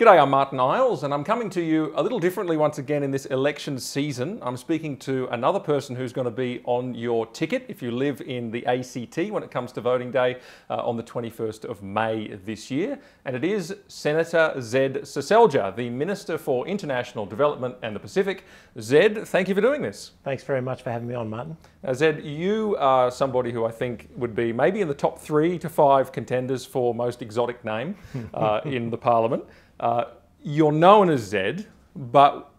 G'day, I'm Martyn Iles, and I'm coming to you a little differently once again in this election season. I'm speaking to another person who's going to be on your ticket if you live in the ACT when it comes to voting day uh, on the 21st of May this year, and it is Senator Zed Seselja, the Minister for International Development and the Pacific. Zed, thank you for doing this. Thanks very much for having me on, Martin. Now, Zed, you are somebody who I think would be maybe in the top three to five contenders for most exotic name uh, in the Parliament. Uh, you're known as Zed, but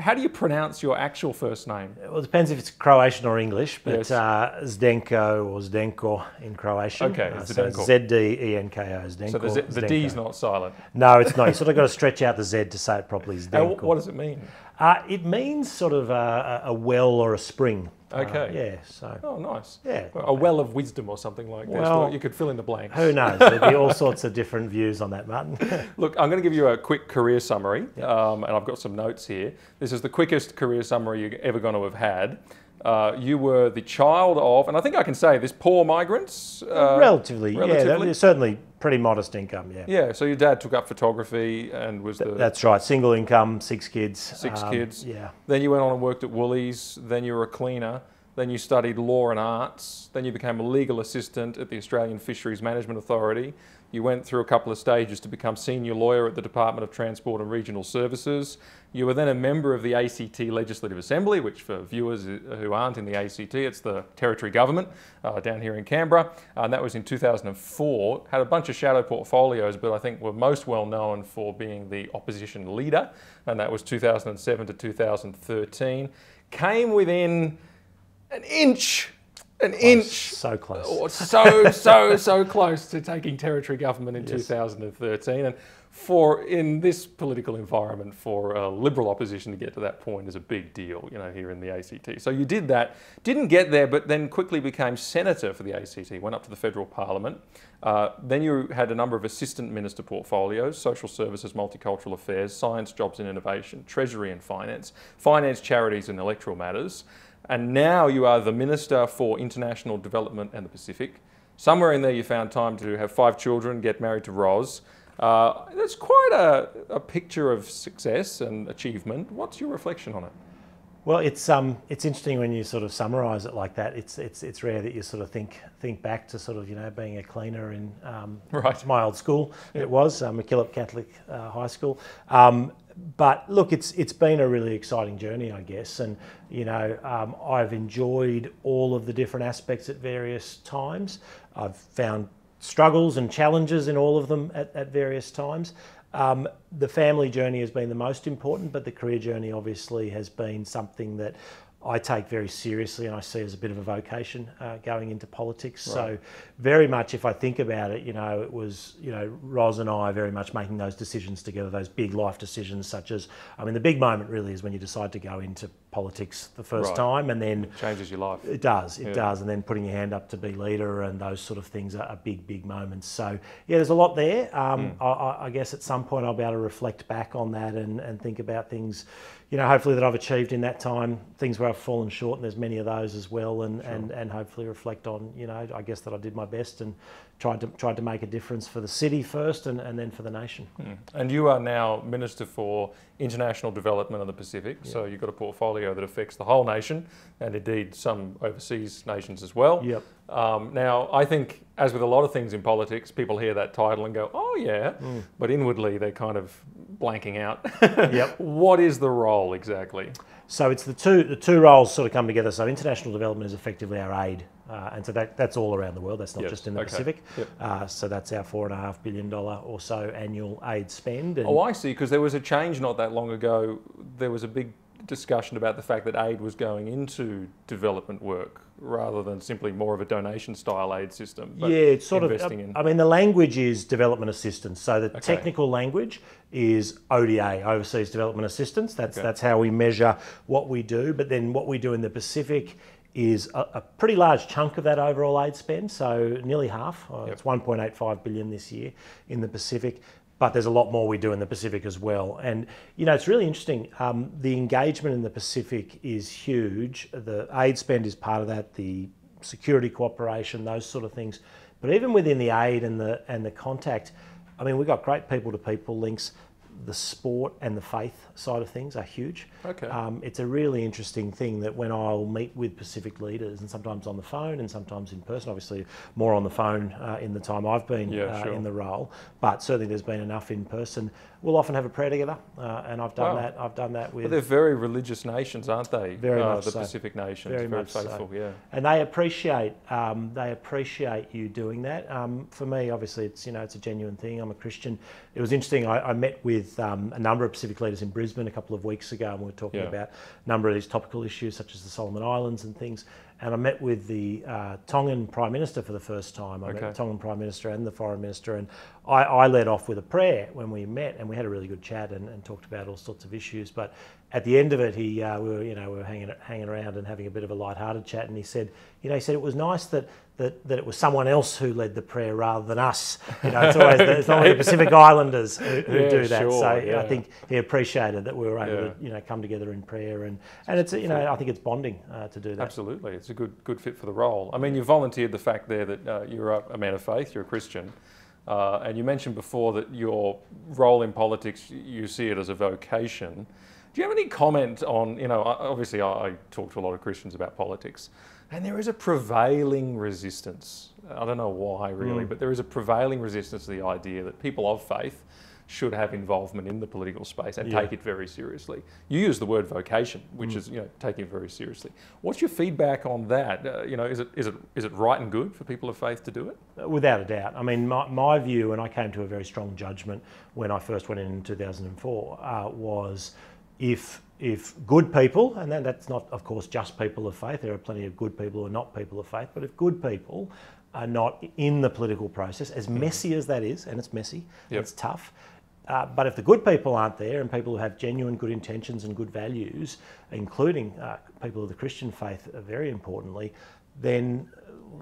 how do you pronounce your actual first name? Well, it depends if it's Croatian or English, but Yes. uh, Zdenko or Zdenko in Croatian. Okay, uh, it's so Zdenko. Z-D-E-N-K-O, Zdenko. So the, Z, the Zdenko. D's not silent. No, it's not. You sort of got to stretch out the Z to say it properly. Zdenko. what does it mean? Uh, it means sort of a, a well or a spring. Uh, Okay. yeah, so Oh, nice. Yeah. A well of wisdom or something like this. Well, Well, you could fill in the blanks. who knows? There'd be all sorts of different views on that, Martyn. Look, I'm going to give you a quick career summary, um, and I've got some notes here. This is the quickest career summary you're ever going to have had. Uh, you were the child of, and I think I can say this, poor migrants. Uh, relatively, yeah. relatively? that- Certainly pretty modest income, yeah. Yeah, so your dad took up photography and was the That's right. Single income, six kids. six um, kids. Yeah. Then you went on and worked at Woolies. Then you were a cleaner. Then you studied law and arts. Then you became a legal assistant at the Australian Fisheries Management Authority. You went through a couple of stages to become senior lawyer at the Department of Transport and Regional Services. You were then a member of the ACT Legislative Assembly, which for viewers who aren't in the ACT, it's the territory government uh, down here in Canberra. And that was in 2004. Had a bunch of shadow portfolios, but I think were most well known for being the opposition leader. And that was 2007 to 2013. Came within an inch, an inch. So close. or so so so close to taking territory government in Yes. 2013 and for in this political environment for a liberal opposition to get to that point is a big deal you know here in the ACT so you did that didn't get there but then quickly became senator for the ACT went up to the federal parliament. Uh, then you had a number of assistant minister portfolios social services multicultural affairs science jobs and innovation treasury and finance finance charities and electoral matters and now you are the Minister for International Development and the Pacific. Somewhere in there, you found time to have five children, get married to Roz. Uh, that's quite a, a picture of success and achievement. What's your reflection on it? Well, it's um, it's interesting when you sort of summarise it like that. It's it's it's rare that you sort of think think back to sort of you know being a cleaner in um, Right. my old school. It was uh, MacKillop Catholic uh, High School. Um, but look, it's it's been a really exciting journey, I guess, and you know um, I've enjoyed all of the different aspects at various times. I've found struggles and challenges in all of them at, at various times. Um, the family journey has been the most important, but the career journey obviously has been something that I take very seriously and I see as a bit of a vocation uh, going into politics. So, very much if I think about it, you know, it was, you know, Ros and I very much making those decisions together, those big life decisions, such as, I mean, the big moment really is when you decide to go into politics the first Right. time and then Changes your life. it does, it Yeah. does, and then putting your hand up to be leader and those sort of things are, are big, big moments. So yeah, there's a lot there. Um. I, I, I guess at some point I'll be able to reflect back on that and, and think about things, you know, hopefully that I've achieved in that time, things where I've fallen short, and there's many of those as well, and, and, and hopefully reflect on, you know, I guess that I did my best and tried to tried to make a difference for the city first and, and then for the nation. And you are now Minister for International Development of the Pacific. So you've got a portfolio that affects the whole nation and indeed some overseas nations as well. Yep. Um, now, I think, as with a lot of things in politics, people hear that title and go, oh, yeah, but inwardly they're kind of blanking out. Yep. What is the role exactly? So it's the two the two roles sort of come together. So international development is effectively our aid, uh, and so that, that's all around the world. That's not Yes, just in the okay. Pacific. Yep. Uh, so that's our four and a half billion dollar or so annual aid spend. And Oh, I see, because there was a change not that long ago. There was a big discussion about the fact that aid was going into development work rather than simply more of a donation style aid system. but yeah, it's sort of. in. I mean, the language is development assistance. So the technical language is ODA, Overseas Development Assistance. That's Okay. that's how we measure what we do. But then what we do in the Pacific is a, a pretty large chunk of that overall aid spend. So nearly half. Uh, It's 1.85 billion this year in the Pacific. But there's a lot more we do in the Pacific as well. And, you know, it's really interesting. Um, the engagement in the Pacific is huge. The aid spend is part of that, the security cooperation, those sort of things. But even within the aid and the, and the contact, I mean, we've got great people to people links. the sport and the faith side of things are huge. Okay. Um, it's a really interesting thing that when I'll meet with Pacific leaders, and sometimes on the phone and sometimes in person, obviously more on the phone uh, in the time I've been Yeah, uh, sure. in the role, but certainly there's been enough in person. We'll often have a prayer together, uh, and I've done Wow. that. I've done that But with they're very religious nations, aren't they? Very uh, much the so. Pacific nations, Very very, much so. faithful. Yeah. and they appreciate um, they appreciate you doing that. Um, for me, obviously, it's you know it's a genuine thing. I'm a Christian. It was interesting. I, I met with um, a number of Pacific leaders in Brisbane a couple of weeks ago, and we were talking Yeah. about a number of these topical issues, such as the Solomon Islands and things. And I met with the uh, Tongan Prime Minister for the first time. I met the Tongan Prime Minister and the Foreign Minister, and I, I led off with a prayer when we met, and we had a really good chat and, and talked about all sorts of issues. But at the end of it, he uh, we were you know we were hanging hanging around and having a bit of a light-hearted chat, and he said, you know, he said it was nice that. That, that it was someone else who led the prayer rather than us. You know, it's always the, it's the Pacific Islanders who, who Yeah, do that. sure, so yeah. I think he appreciated that we were able Yeah. to you know come together in prayer and and it's you know I think it's bonding uh, to do that. Absolutely, it's a good good fit for the role. I mean, you volunteered the fact there that uh, you're a, a man of faith, you're a Christian, uh, and you mentioned before that your role in politics you see it as a vocation. Do you have any comment on you know? Obviously, I, I talk to a lot of Christians about politics, and there is a prevailing resistance. I don't know why really, but there is a prevailing resistance to the idea that people of faith should have involvement in the political space and Yeah. take it very seriously. You use the word vocation, which is you know taking it very seriously. What's your feedback on that? Uh, you know, is it is it is it right and good for people of faith to do it? Without a doubt. I mean, my, my view, and I came to a very strong judgment when I first went in in 2004, uh, was if if good people, and then that's not, of course, just people of faith. There are plenty of good people who are not people of faith. But if good people are not in the political process, as messy as that is, and it's messy, Yep. it's tough. Uh, but if the good people aren't there, and people who have genuine good intentions and good values, including uh, people of the Christian faith, uh, very importantly, then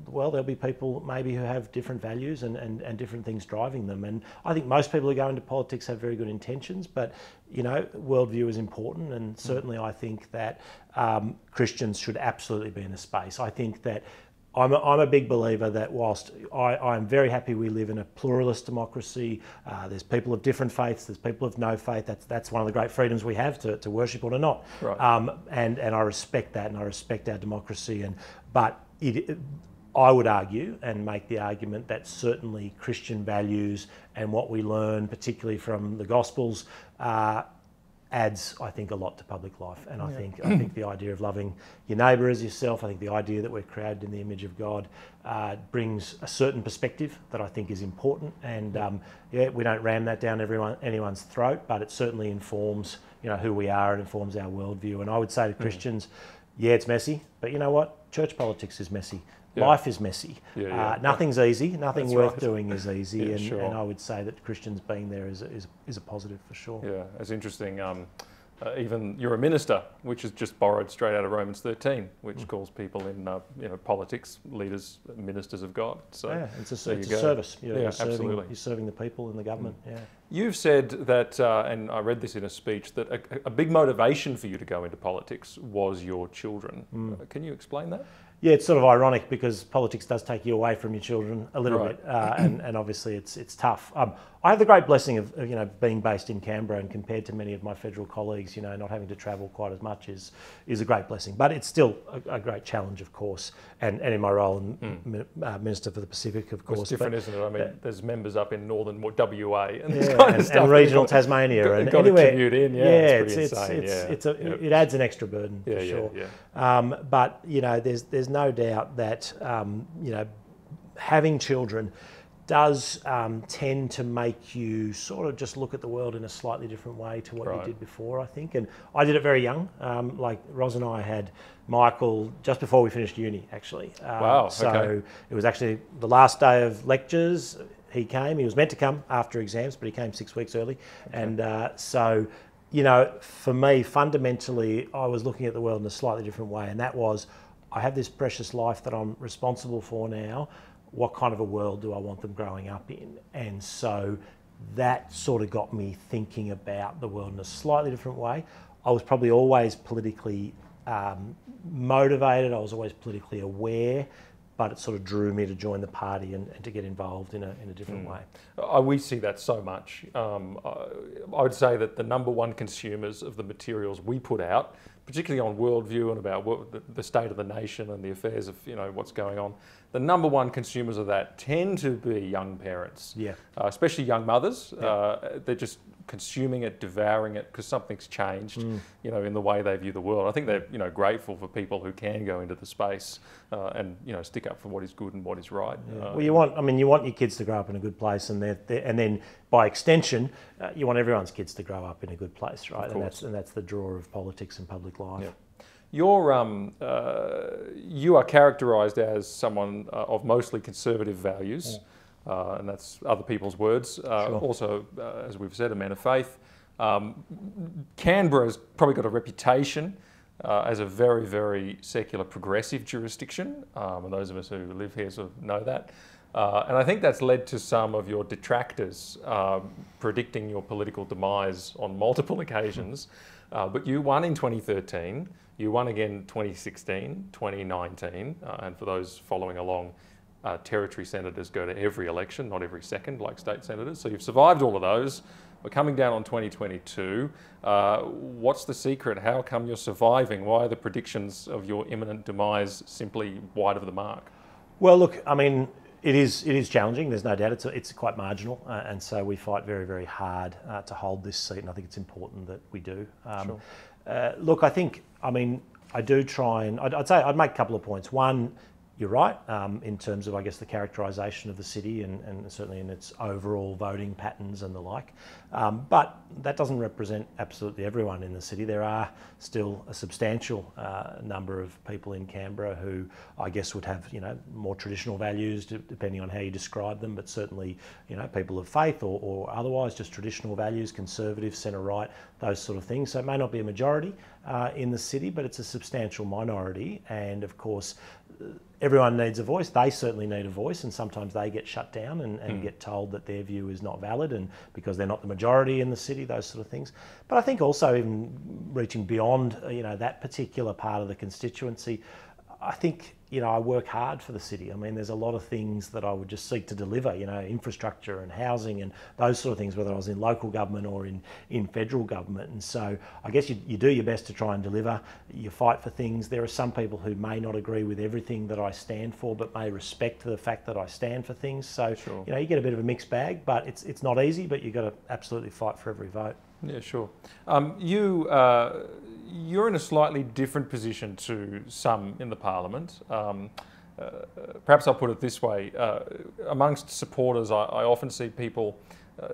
well, there'll be people maybe who have different values and, and, and different things driving them. And I think most people who go into politics have very good intentions, but you know, worldview is important. And certainly, I think that um, Christians should absolutely be in a space. I think that. I'm a, I'm a big believer that whilst I, I'm very happy we live in a pluralist democracy, uh, there's people of different faiths, there's people of no faith. That's that's one of the great freedoms we have to, to worship or to not. Right. Um, and and I respect that, and I respect our democracy. And but it, I would argue and make the argument that certainly Christian values and what we learn, particularly from the Gospels, uh, adds, I think, a lot to public life. And I think I think the idea of loving your neighbour as yourself, I think the idea that we're created in the image of God, uh, brings a certain perspective that I think is important. And um, yeah, we don't ram that down everyone anyone's throat, but it certainly informs you know who we are and informs our worldview. And I would say to Christians, yeah, it's messy, but you know what? Church politics is messy. Yeah. Life is messy. Yeah, yeah. Uh, nothing's easy. Nothing That's worth right. doing is easy. And, sure. and I would say that Christians being there is, is, is a positive for sure. Yeah, it's interesting. Um, uh, even you're a minister, which is just borrowed straight out of Romans 13, which Mm. calls people in uh, you know politics leaders ministers of God. So yeah, it's a, it's a service. You're, Yeah, you're, serving, absolutely. you're serving the people in the government. Yeah. You've said that, uh, and I read this in a speech, that a, a big motivation for you to go into politics was your children. Mm. Uh, can you explain that? Yeah, it's sort of ironic because politics does take you away from your children a little Right. bit, uh, and, and obviously it's it's tough. Um, I have the great blessing of, of you know being based in Canberra, and compared to many of my federal colleagues, you know, not having to travel quite as much is is a great blessing. But it's still a, a great challenge, of course, and, and in my role in mi- uh, Minister for the Pacific, of It's course. different, but, isn't it? I mean, uh, there's members up in northern WA and this yeah, kind and, of stuff. and regional got- Tasmania, got- and got to anywhere. commute in, yeah, it's it's it's insane, it's, yeah. it's a, Yep. it adds an extra burden Yeah, for yeah, sure. Um, but you know, there's there's no doubt that um, you know having children does um, tend to make you sort of just look at the world in a slightly different way to what Right. you did before. I think, and I did it very young. Um, like Ros and I had Michael just before we finished uni, actually. Um, Wow, So okay. it was actually the last day of lectures. He came. He was meant to come after exams, but he came six weeks early, and uh, so. You know, for me, fundamentally, I was looking at the world in a slightly different way, and that was I have this precious life that I'm responsible for now. What kind of a world do I want them growing up in? And so that sort of got me thinking about the world in a slightly different way. I was probably always politically um, motivated, I was always politically aware, but it sort of drew me to join the party and, and to get involved in a, in a different way. Uh, we see that so much. Um, I, I would say that the number one consumers of the materials we put out, particularly on worldview and about what, the, the state of the nation and the affairs of you know what's going on, the number one consumers of that tend to be young parents, Yeah. uh, especially young mothers. Yeah. Uh, they're just consuming it, devouring it because something's changed, Mm. you know, in the way they view the world. I think they're you know grateful for people who can go into the space uh, and you know stick up for what is good and what is right. Yeah. Uh, Well, you want, I mean, you want your kids to grow up in a good place, and they're, they're- and then by extension, uh, you want everyone's kids to grow up in a good place, right? And that's and that's the draw of politics and public life. Yeah. You're, um, uh, you are characterised as someone uh, of mostly conservative values, uh, and that's other people's words. Uh, Sure. Also, uh, as we've said, a man of faith. Um, Canberra's probably got a reputation uh, as a very, very secular, progressive jurisdiction, um, and those of us who live here sort of know that. Uh, and I think that's led to some of your detractors um, predicting your political demise on multiple occasions. Uh, but you won in 2013, you won again 2016, 2019, uh, and for those following along, uh, territory senators go to every election, not every second, like state senators. So you've survived all of those. We're coming down on 2022. Uh, what's the secret? How come you're surviving? Why are the predictions of your imminent demise simply wide of the mark? Well, look, I mean, it is it is challenging. There's no doubt. It's it's quite marginal, uh, and so we fight very very hard uh, to hold this seat. And I think it's important that we do. Um, Sure. uh, look, I think I mean I do try and I'd, I'd say I'd make a couple of points. One, you're right um, in terms of I guess the characterisation of the city and, and certainly in its overall voting patterns and the like. Um, but that doesn't represent absolutely everyone in the city. There are still a substantial uh, number of people in Canberra who I guess would have you know more traditional values de- depending on how you describe them, but certainly you know people of faith or, or otherwise just traditional values, conservative, centre right, those sort of things. So it may not be a majority uh, in the city, but it's a substantial minority, and of course everyone needs a voice. They certainly need a voice, and sometimes they get shut down and, and hmm. get told that their view is not valid, and because they're not the majority in the city, those sort of things. But I think also even reaching beyond, you know, that particular part of the constituency, I think you know I work hard for the city. I mean, there's a lot of things that I would just seek to deliver. You know, infrastructure and housing and those sort of things, whether I was in local government or in in federal government. And so I guess you, you do your best to try and deliver. You fight for things. There are some people who may not agree with everything that I stand for, but may respect the fact that I stand for things. So Sure. you know, you get a bit of a mixed bag, but it's it's not easy. But you've got to absolutely fight for every vote. Yeah, sure. Um, you, uh, you're in a slightly different position to some in the parliament. Um, uh, perhaps I'll put it this way: uh, amongst supporters, I, I often see people uh,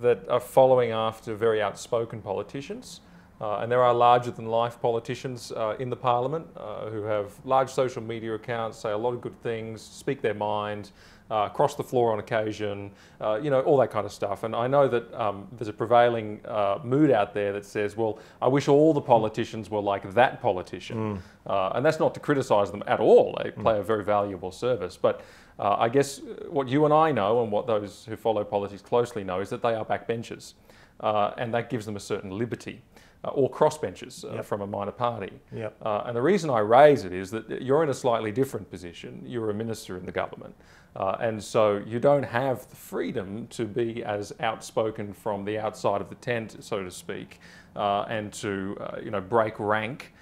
that are following after very outspoken politicians. Uh, and there are larger than life politicians uh, in the parliament uh, who have large social media accounts, say a lot of good things, speak their mind, uh, cross the floor on occasion, uh, you know, all that kind of stuff. And I know that um, there's a prevailing uh, mood out there that says, well, I wish all the politicians were like that politician. Uh, and that's not to criticise them at all. They play a very valuable service. But uh, I guess what you and I know, and what those who follow politics closely know, is that they are backbenchers. Uh, and that gives them a certain liberty. Uh, or crossbenchers uh, Yep. from a minor party. Yep. Uh, and the reason I raise it is that you're in a slightly different position. You're a minister in the government. Uh, and so you don't have the freedom to be as outspoken from the outside of the tent, so to speak, uh, and to, uh, you know, break rank.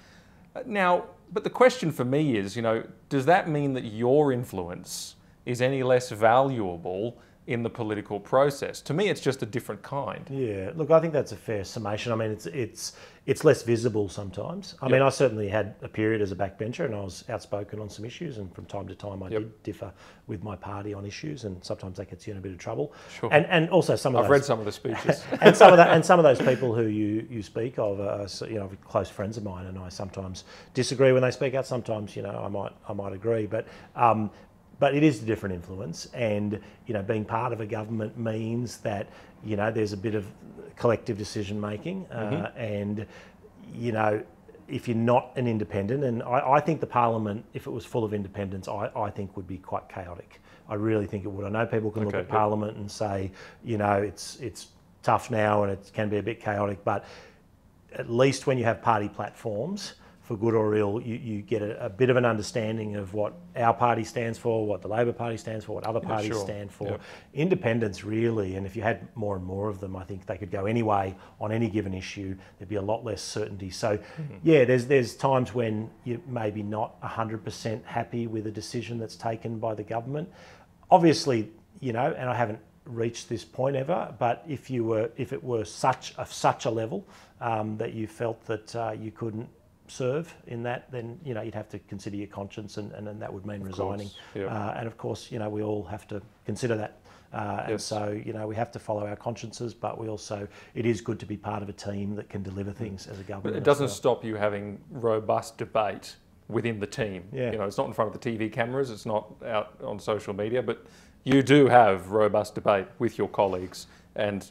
Now, but the question for me is, you know, does that mean that your influence is any less valuable in the political process? To me, it's just a different kind. Yeah, look, I think that's a fair summation. I mean, it's it's it's less visible sometimes. I mean, I certainly had a period as a backbencher, and I was outspoken on some issues, and from time to time I Yep. did differ with my party on issues, and sometimes that gets you in a bit of trouble. Sure. And and also some of I've those, read some of the speeches. and some of that, and some of those people who you, you speak of are you know close friends of mine, and I sometimes disagree when they speak out. Sometimes you know I might I might agree, but um, but it is a different influence, and you know being part of a government means that you know there's a bit of collective decision making, uh, and you know. If you're not an independent, and I, I think the parliament, if it was full of independents, I, I think would be quite chaotic. I really think it would. I know people can look at parliament and say, you know, it's it's tough now and it can be a bit chaotic, but at least when you have party platforms for good or ill, you, you get a, a, bit of an understanding of what our party stands for, what the Labor Party stands for, what other parties sure. stand for. Yep. Independents really, and if you had more and more of them, I think they could go any way on any given issue. There'd be a lot less certainty. So, mm-hmm. yeah, there's there's times when you're maybe not 100% happy with a decision that's taken by the government. Obviously, you know, and I haven't reached this point ever, but if you were if it were such a such a level um, that you felt that uh, you couldn't serve in that, then you know you'd have to consider your conscience, and, and, and that would mean of resigning. Yeah. Uh, and of course, you know we all have to consider that. Uh, yes. And so, you know, we have to follow our consciences, but we also, it is good to be part of a team that can deliver things as a government. But it doesn't well. stop you having robust debate within the team. Yeah. You know, it's not in front of the TV cameras, it's not out on social media, but you do have robust debate with your colleagues and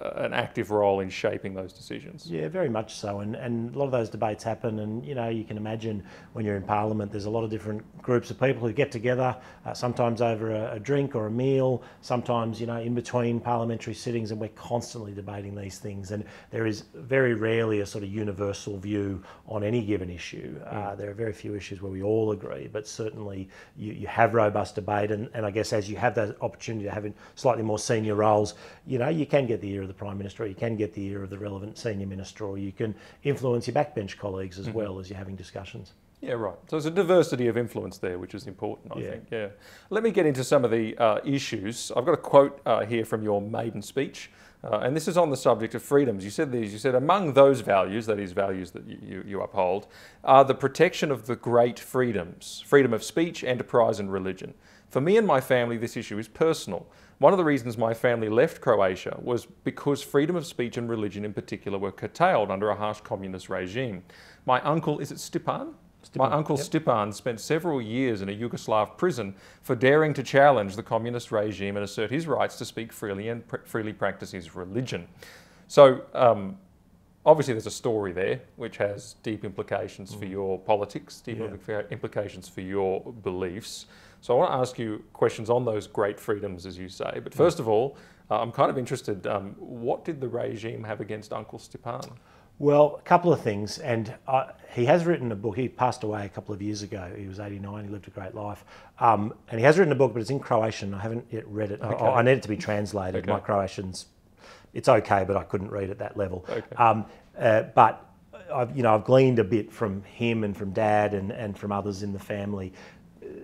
an active role in shaping those decisions. Yeah, very much so. And, and a lot of those debates happen. And, you know, you can imagine when you're in Parliament, there's a lot of different groups of people who get together, uh, sometimes over a, a, drink or a meal, sometimes, you know, in between parliamentary sittings, and we're constantly debating these things. And there is very rarely a sort of universal view on any given issue. Uh, mm. there are very few issues where we all agree, but certainly you, you have robust debate. And, and I guess as you have that opportunity to have in slightly more senior roles, you know, you can get the the ear of the Prime Minister, or you can get the ear of the relevant senior minister, or you can influence your backbench colleagues as mm-hmm. well as you're having discussions. Yeah, right. So there's a diversity of influence there, which is important, I yeah. think. Yeah. Let me get into some of the uh, issues. I've got a quote uh, here from your maiden speech, uh, and this is on the subject of freedoms. You said these. You said among those values, that is, values that you, you uphold, are the protection of the great freedoms: freedom of speech, enterprise, and religion. For me and my family, this issue is personal. One of the reasons my family left Croatia was because freedom of speech and religion in particular were curtailed under a harsh communist regime. My uncle, is it Stipan? My uncle yep. Stipan spent several years in a Yugoslav prison for daring to challenge the communist regime and assert his rights to speak freely and pr freely practice his religion. So, um, obviously, there's a story there which has deep implications mm. for your politics, deep yeah. implications for your beliefs. So I want to ask you questions on those great freedoms, as you say. But first of all, uh, I'm kind of interested. Um, what did the regime have against Uncle Stepan? Well, a couple of things, and uh, he has written a book. He passed away a couple of years ago. He was 89. He lived a great life, um, and he has written a book, but it's in Croatian. I haven't yet read it. Okay. I, I, need it to be translated. Okay. My Croatian's it's okay, but I couldn't read at that level. Okay. Um, uh, but I've you know I've gleaned a bit from him and from Dad and, and from others in the family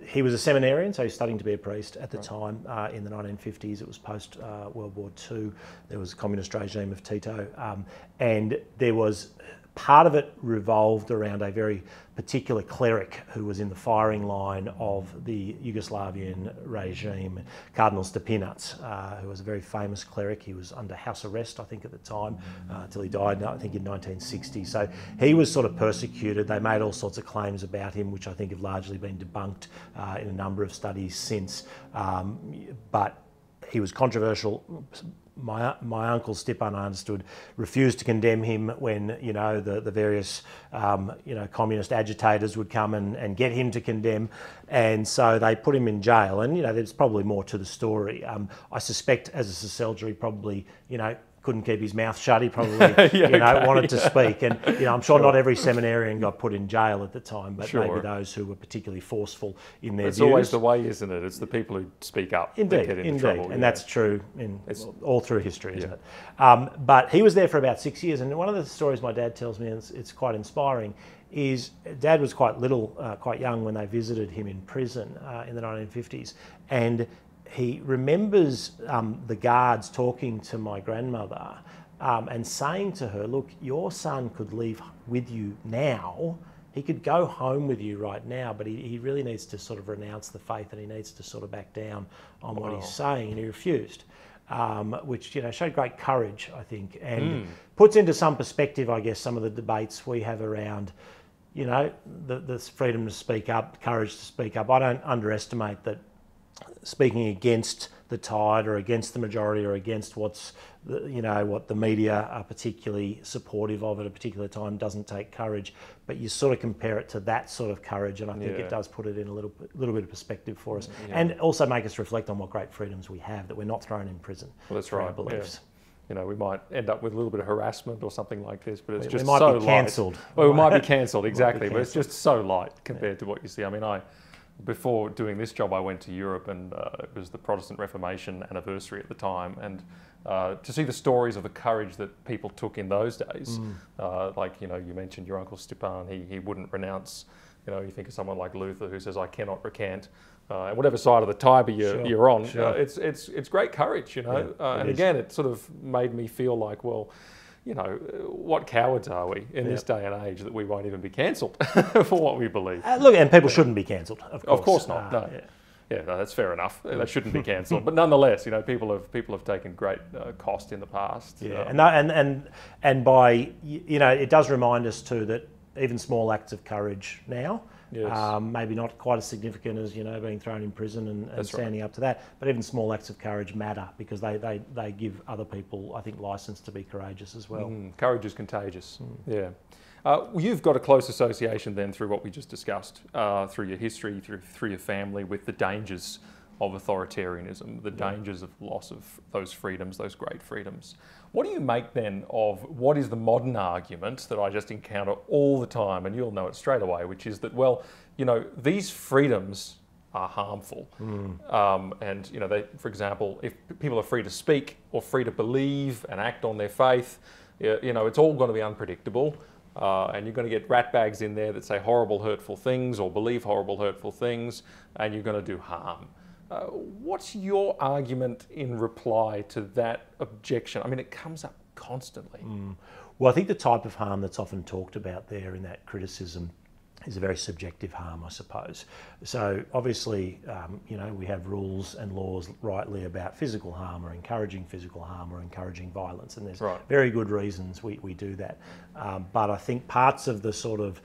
he was a seminarian, so he was studying to be a priest at the right. time uh, in the 1950s. It was post uh, World War II. There was a communist regime of Tito, um, and there was part of it revolved around a very particular cleric who was in the firing line of the Yugoslavian regime, Cardinal Stepinac, uh, who was a very famous cleric. He was under house arrest, I think, at the time, uh, until he died, I think, in 1960. So he was sort of persecuted. They made all sorts of claims about him, which I think have largely been debunked uh, in a number of studies since. Um, but he was controversial my, my uncle Stepan, I understood, refused to condemn him when, you know, the, the various, um, you know, communist agitators would come and, and get him to condemn. And so they put him in jail. And, you know, there's probably more to the story. Um, I suspect as a Seselja, he probably, you know, couldn't keep his mouth shut. He probably, yeah, you know, okay, wanted to speak. And you know, I'm sure, sure, not every seminarian got put in jail at the time, but sure. maybe those who were particularly forceful in their it's views. It's always the way, isn't it? It's the people who speak up. Indeed, indeed, trouble, and yeah. that's true in it's, all through history, isn't yeah. it? Um, but he was there for about six years, and one of the stories my dad tells me, and it's, it's quite inspiring, is dad was quite little, uh, quite young when they visited him in prison uh, in the 1950s, and he remembers um, the guards talking to my grandmother um, and saying to her, Look, your son could leave with you now. He could go home with you right now, but he, he really needs to sort of renounce the faith and he needs to sort of back down on what he's saying. And he refused, um, which you know showed great courage, I think, and mm. puts into some perspective, I guess, some of the debates we have around you know, the, the, freedom to speak up, courage to speak up. I don't underestimate that speaking against the tide or against the majority or against what's you know what the media are particularly supportive of at a particular time doesn't take courage but you sort of compare it to that sort of courage and I think yeah. it does put it in a little little bit of perspective for us mm-hmm. yeah. and also make us reflect on what great freedoms we have that we're not thrown in prison well, that's right beliefs. Yeah. you know, we might end up with a little bit of harassment or something like this, but it's We- just we might so be cancelled. Well, it might be cancelled exactly, but it's just so light compared to what you see. I mean, I before doing this job, I went to Europe, and uh, it was the Protestant Reformation anniversary at the time, and uh, to see the stories of the courage that people took in those days, Mm. uh, like you know, you mentioned your uncle Stepan, he he wouldn't renounce. You know, you think of someone like Luther who says, "I cannot recant." Uh, and whatever side of the Tiber you're, Sure, you're on, sure. uh, it's it's it's great courage, you know. Yeah, uh, and is. again, it sort of made me feel like, well, you know, what cowards are we in this day and age that we won't even be cancelled for what we believe? Uh, look, and people shouldn't be cancelled, of course. Of course not. Uh, no. yeah. Yeah, no, that's fair enough. They shouldn't be cancelled, but nonetheless, you know, people have people have taken great uh, cost in the past. Yeah, Um, and, that, and and and by you know, it does remind us too that even small acts of courage now, Yes. um, maybe not quite as significant as you know being thrown in prison and, and That's right. standing up to that, but even small acts of courage matter because they, they, they give other people, I think, license to be courageous as well. Mm, courage is contagious. Hmm. Yeah. Uh, well, you've got a close association then through what we just discussed, uh, through your history, through, through your family, with the dangers of authoritarianism, the dangers of loss of those freedoms, those great freedoms. What do you make then of what is the modern argument that I just encounter all the time, and you'll know it straight away, which is that, well, you know, these freedoms are harmful. Um, and, you know, they, for example, if people are free to speak or free to believe and act on their faith, you know, it's all going to be unpredictable. Uh, and you're going to get rat bags in there that say horrible, hurtful things or believe horrible, hurtful things, and you're going to do harm. Uh, what's your argument in reply to that objection? I mean, it comes up constantly. Well, I think the type of harm that's often talked about there in that criticism is a very subjective harm, I suppose. So obviously, um, you know, we have rules and laws rightly about physical harm or encouraging physical harm or encouraging violence, and there's Right. very good reasons we, we do that. Um, but I think parts of the sort of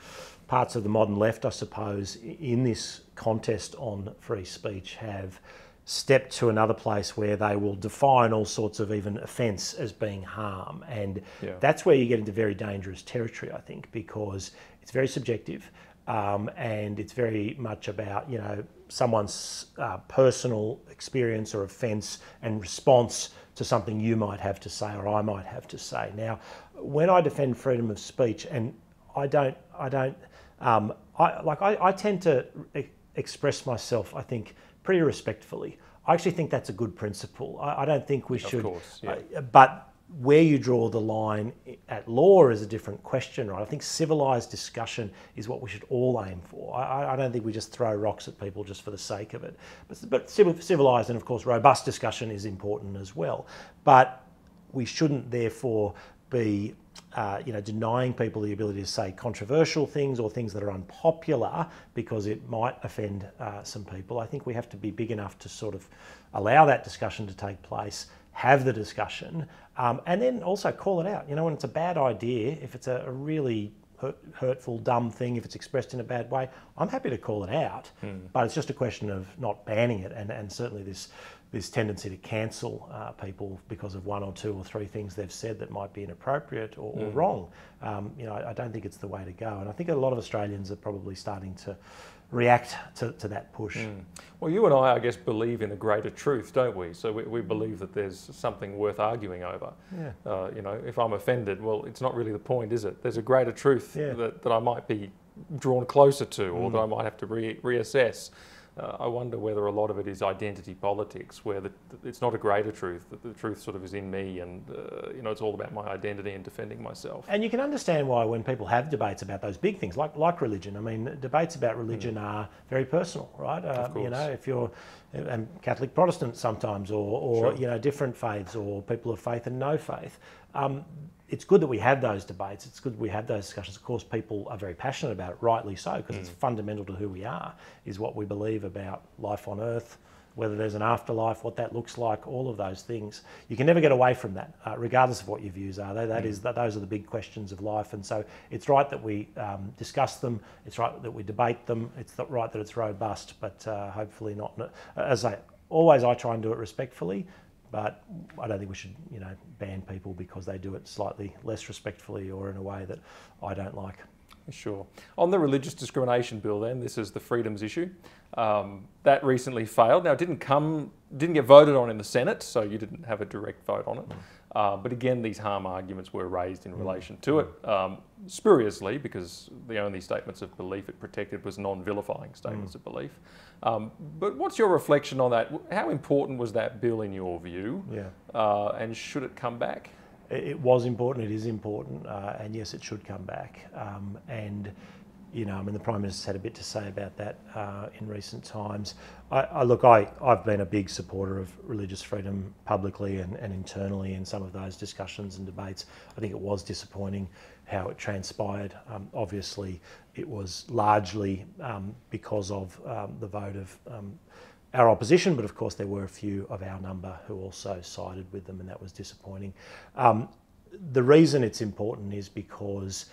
parts of the modern left, I suppose, in this contest on free speech have stepped to another place where they will define all sorts of even offence as being harm. And Yeah. that's where you get into very dangerous territory, I think, because it's very subjective um, and it's very much about, you know, someone's uh, personal experience or offence and response to something you might have to say or I might have to say. Now, when I defend freedom of speech, and I don't, I don't, um, I, like I, I tend to e- express myself, I think, pretty respectfully. I actually think that's a good principle. I, I don't think we should. course, yeah. uh, but where you draw the line at law is a different question, right? I think civilized discussion is what we should all aim for. I, I- I don't think we just throw rocks at people just for the sake of it. But, but civilized and, of course, robust discussion is important as well. But we shouldn't, therefore, be uh, you know, denying people the ability to say controversial things or things that are unpopular because it might offend uh, some people. I think we have to be big enough to sort of allow that discussion to take place, have the discussion, um, and then also call it out. You know, when it's a bad idea, if it's a, a really hurt, hurtful, dumb thing, if it's expressed in a bad way, I'm happy to call it out. But it's just a question of not banning it, and, and certainly this this tendency to cancel uh, people because of one or two or three things they've said that might be inappropriate or, or wrong. Um, you know, I, I don't think it's the way to go, and I think a lot of Australians are probably starting to react to, to that push. Well, you and I, I guess, believe in a greater truth, don't we? So we, we believe that there's something worth arguing over. Yeah. Uh, you know, if I'm offended, well, it's not really the point, is it? There's a greater truth Yeah. that, that I might be drawn closer to or that I might have to re- reassess. Uh, I wonder whether a lot of it is identity politics, where the, it's not a greater truth, that the truth sort of is in me and, uh, you know, it's all about my identity and defending myself. And you can understand why when people have debates about those big things, like like religion. I mean, debates about religion are very personal, right? Uh, you course. know, if you're um, Catholic Protestant sometimes, or, or Sure. you know, different faiths, or people of faith and no faith. Um, it's good that we have those debates. It's good we have those discussions. Of course, people are very passionate about it, rightly so, because it's fundamental to who we are, is what we believe about life on earth, whether there's an afterlife, what that looks like, all of those things. You can never get away from that, uh, regardless of what your views are. That, that is, that those are the big questions of life, and so it's right that we um, discuss them. It's right that we debate them. It's right that it's robust, but uh, hopefully not. As I always, I try and do it respectfully, but I don't think we should, you know, ban people because they do it slightly less respectfully or in a way that I don't like. Sure. On the religious discrimination bill, then this is the freedoms issue. Um, that recently failed. Now, it didn't come, didn't get voted on in the Senate, so you didn't have a direct vote on it. Uh, but again, these harm arguments were raised in relation to it, um, spuriously, because the only statements of belief it protected was non-vilifying statements of belief. Um, but what's your reflection on that? How important was that bill in your view? Yeah. Uh, and should it come back? It, it was important. It is important, uh, and yes, it should come back. Um, and you know, I mean, the Prime Minister's had a bit to say about that uh, in recent times. I, I, look, I, I've been a big supporter of religious freedom publicly and, and internally in some of those discussions and debates. I think it was disappointing how it transpired. Um, obviously, it was largely um, because of um, the vote of um, our opposition, but of course, there were a few of our number who also sided with them, and that was disappointing. Um, the reason it's important is because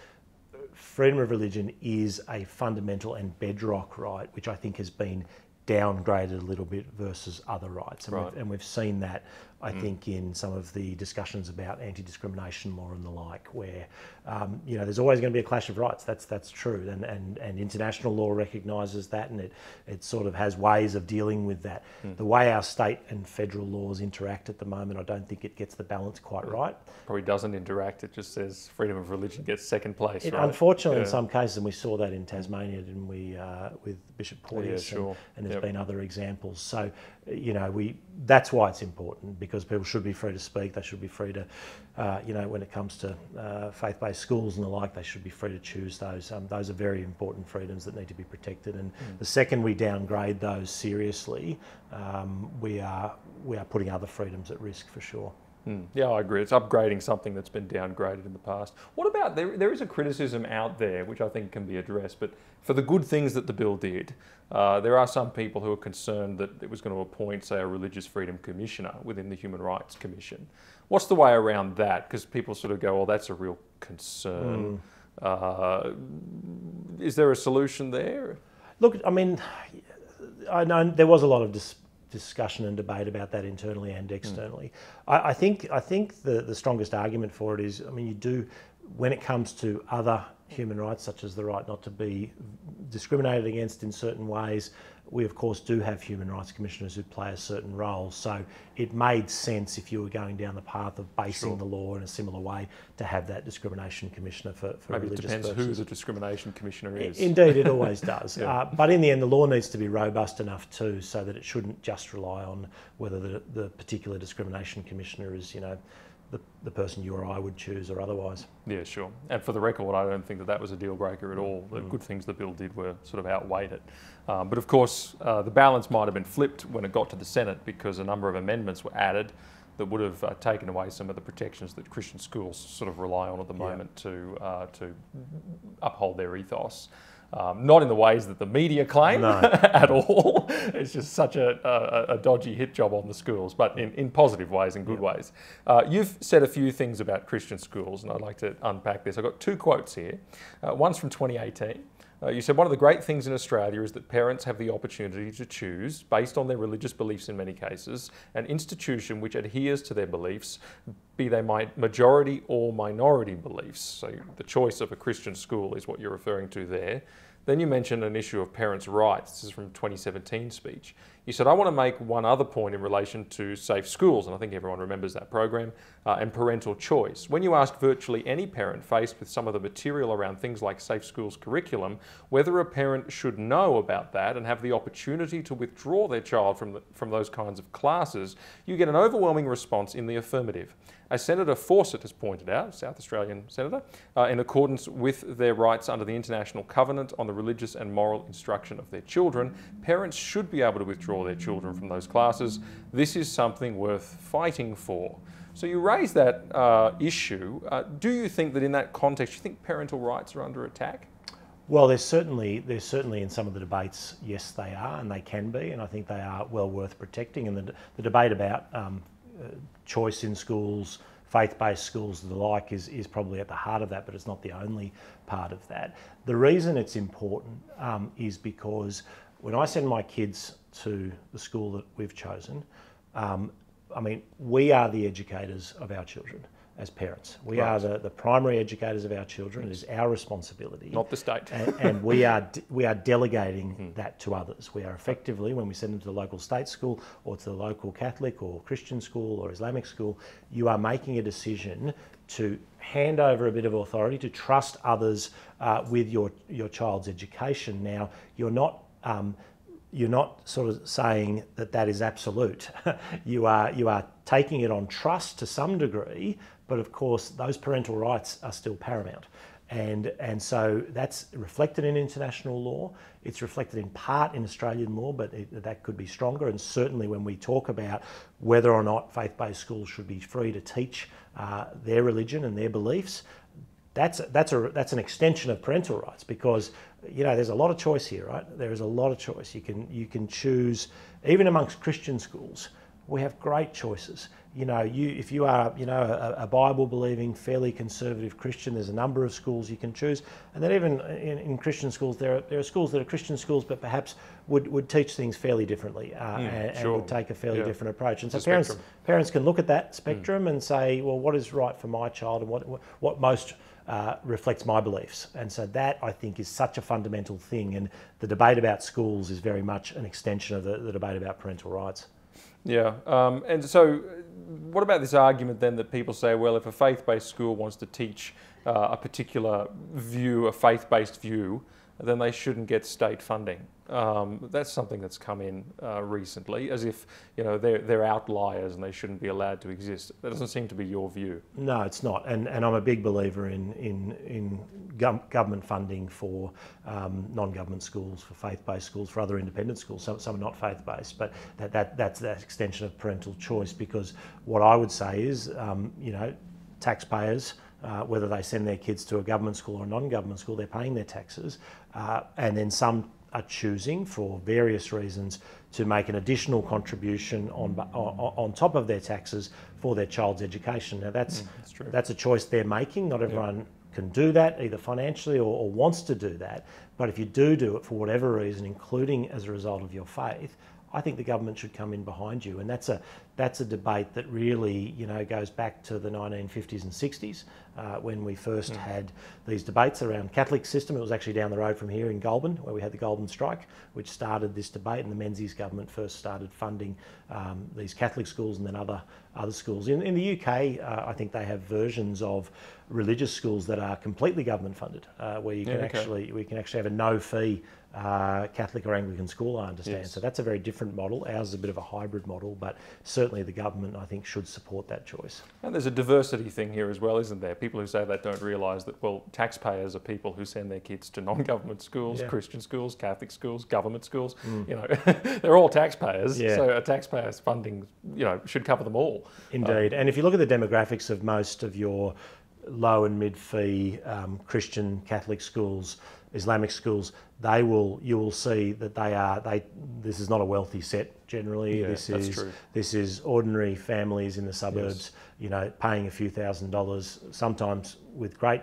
freedom of religion is a fundamental and bedrock right, which I think has been downgraded a little bit versus other rights. And, right. we've, and we've seen that, I mm. think, in some of the discussions about anti-discrimination law and the like, where, um, you know, there's always going to be a clash of rights. That's, that's true. And, and, and international law recognises that and it, it sort of has ways of dealing with that. Mm. The way our state and federal laws interact at the moment, I don't think it gets the balance quite mm. right. Probably doesn't interact. It just says freedom of religion gets second place, it, right? Unfortunately, yeah. in some cases, and we saw that in Tasmania, didn't we, uh, with Bishop Porteous, yeah, sure. and, and there's yep. been other examples. So, you know, we that's why it's important because people should be free to speak. They should be free to, uh, you know, when it comes to uh, faith-based schools and the like, they should be free to choose those. Um, those are very important freedoms that need to be protected. And mm. the second we downgrade those seriously, um, we are we are putting other freedoms at risk for sure. Mm. Yeah, I agree. It's upgrading something that's been downgraded in the past. What about there? There is a criticism out there which I think can be addressed, but for the good things that the bill did, uh, there are some people who are concerned that it was going to appoint, say, a religious freedom commissioner within the Human Rights Commission. What's the way around that? Because people sort of go, "Well, that's a real concern." Mm. Uh, is there a solution there? Look, I mean, I know there was a lot of dis- discussion and debate about that internally and externally. Mm. I, I, think I think the, the strongest argument for it is, I mean, you do when it comes to other human rights, such as the right not to be discriminated against in certain ways, we of course do have human rights commissioners who play a certain role. So it made sense if you were going down the path of basing sure. the law in a similar way to have that discrimination commissioner for, for Maybe religious it depends purposes. who the discrimination commissioner is. Indeed, it always does. yeah. uh, but in the end, the law needs to be robust enough too, so that it shouldn't just rely on whether the, the particular discrimination commissioner is, you know, the, the person you or I would choose or otherwise. Yeah, sure. And for the record, I don't think that that was a deal breaker at all. The mm. good things the bill did were sort of outweighed it. Um, but of course, uh, the balance might have been flipped when it got to the Senate because a number of amendments were added that would have uh, taken away some of the protections that Christian schools sort of rely on at the moment yeah. to uh, to uphold their ethos. Um, not in the ways that the media claim no. at all. it's just such a, a, a, dodgy hit job on the schools, but in, in positive ways and good yeah. ways. Uh, you've said a few things about Christian schools, and I'd like to unpack this. I've got two quotes here. Uh, one's from 2018. Uh, you said one of the great things in Australia is that parents have the opportunity to choose, based on their religious beliefs in many cases, an institution which adheres to their beliefs, be they majority or minority beliefs. So the choice of a Christian school is what you're referring to there. Then you mentioned an issue of parents' rights. This is from 2017 speech. You said, I want to make one other point in relation to safe schools, and I think everyone remembers that program, uh, and parental choice. When you ask virtually any parent faced with some of the material around things like safe schools curriculum, whether a parent should know about that and have the opportunity to withdraw their child from, the, from those kinds of classes, you get an overwhelming response in the affirmative. As Senator Fawcett has pointed out, South Australian Senator, uh, in accordance with their rights under the International Covenant on the Religious and Moral Instruction of their children, parents should be able to withdraw their children from those classes. This is something worth fighting for. So you raise that uh, issue. Uh, do you think that in that context, you think parental rights are under attack? Well, there's certainly there's certainly in some of the debates, yes, they are, and they can be, and I think they are well worth protecting. And the, the debate about um, uh, choice in schools, faith-based schools the like is, is probably at the heart of that, but it's not the only part of that. The reason it's important um, is because when I send my kids to the school that we've chosen, um, I mean, we are the educators of our children. As parents. We Right. are the, the primary educators of our children. It is our responsibility. Not the state. and, and we are de- we are delegating that to others. We are effectively, when we send them to the local state school or to the local Catholic or Christian school or Islamic school, you are making a decision to hand over a bit of authority to trust others uh, with your your child's education. Now, you're not. Um, you're not sort of saying that that is absolute. you are you are taking it on trust to some degree, but of course those parental rights are still paramount. And, and so that's reflected in international law. It's reflected in part in Australian law, but it, that could be stronger. And certainly when we talk about whether or not faith based schools should be free to teach uh, their religion and their beliefs, that's that's a that's an extension of parental rights because you know there's a lot of choice here, right? There is a lot of choice. You can you can choose even amongst Christian schools. We have great choices. You know, you if you are you know a, a Bible believing, fairly conservative Christian, there's a number of schools you can choose, and then even in, in Christian schools, there are, there are schools that are Christian schools, but perhaps would, would teach things fairly differently uh, and, and sure. would take a fairly Yeah. different approach. And so parents spectrum. parents can look at that spectrum and say, well, what is right for my child and what, what most uh, reflects my beliefs. And so that, I think, is such a fundamental thing. And the debate about schools is very much an extension of the, the debate about parental rights. Yeah, um, and so what about this argument then that people say, well, if a faith-based school wants to teach uh, a particular view, a faith-based view, then they shouldn't get state funding. Um, that's something that's come in uh, recently, as if you know they're, they're outliers and they shouldn't be allowed to exist. That doesn't seem to be your view. No, it's not. And, and I'm a big believer in, in, in gov- government funding for um, non government schools, for faith based schools, for other independent schools. Some, some are not faith based, but that, that, that's that extension of parental choice because what I would say is, um, you know, taxpayers. Uh, whether they send their kids to a government school or a non-government school, they're paying their taxes, uh, and then some are choosing, for various reasons, to make an additional contribution on on, on top of their taxes for their child's education. Now that's that's true. that's a choice they're making. Not everyone can do that either financially or, or wants to do that. But if you do do it for whatever reason, including as a result of your faith, I think the government should come in behind you, and that's a that's a debate that really you know goes back to the 1950s and 60s uh, when we first had these debates around Catholic system. It was actually down the road from here in Goulburn where we had the Goulburn strike, which started this debate, and the Menzies government first started funding um, these Catholic schools and then other other schools. In, in the UK, uh, I think they have versions of religious schools that are completely government funded, uh, where you can Yeah, okay. actually we can actually have a no fee uh, Catholic or Anglican school, I understand. Yes. So that's a very different model. Ours is a bit of a hybrid model, but certainly the government, I think, should support that choice. And there's a diversity thing here as well, isn't there? People who say that don't realise that, well, taxpayers are people who send their kids to non-government schools, Yeah. Christian schools, Catholic schools, government schools. You know, they're all taxpayers. Yeah. So a taxpayer's funding, you know, should cover them all. Indeed. and if you look at the demographics of most of your low and mid fee um, Christian Catholic schools, Islamic schools, they will you will see that they are they this is not a wealthy set generally. Yeah, this that's is true. this is ordinary families in the suburbs, yes. you know, paying a few thousand dollars, sometimes with great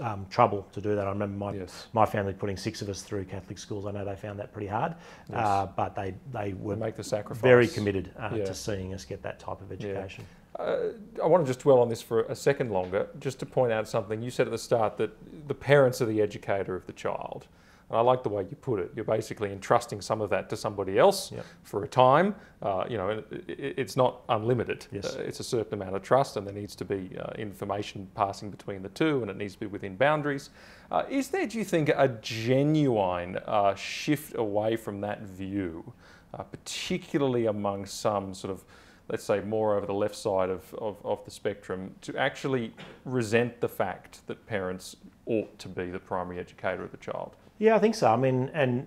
um, trouble to do that. I remember my Yes. my family putting six of us through Catholic schools. I know they found that pretty hard, uh, but they they were Make the sacrifice. very committed uh, Yeah. to seeing us get that type of education. Uh, I want to just dwell on this for a second longer, just to point out something. You said at the start that the parents are the educator of the child. And I like the way you put it. You're basically entrusting some of that to somebody else Yep. for a time. Uh, you know, it, it- it's not unlimited. Yes. Uh, it's a certain amount of trust, and there needs to be uh, information passing between the two, and it needs to be within boundaries. Uh, is there, do you think, a genuine uh, shift away from that view, uh, particularly among some sort of let's say more over the left side of, of, of the spectrum, to actually resent the fact that parents ought to be the primary educator of the child. Yeah, I think so. I mean, and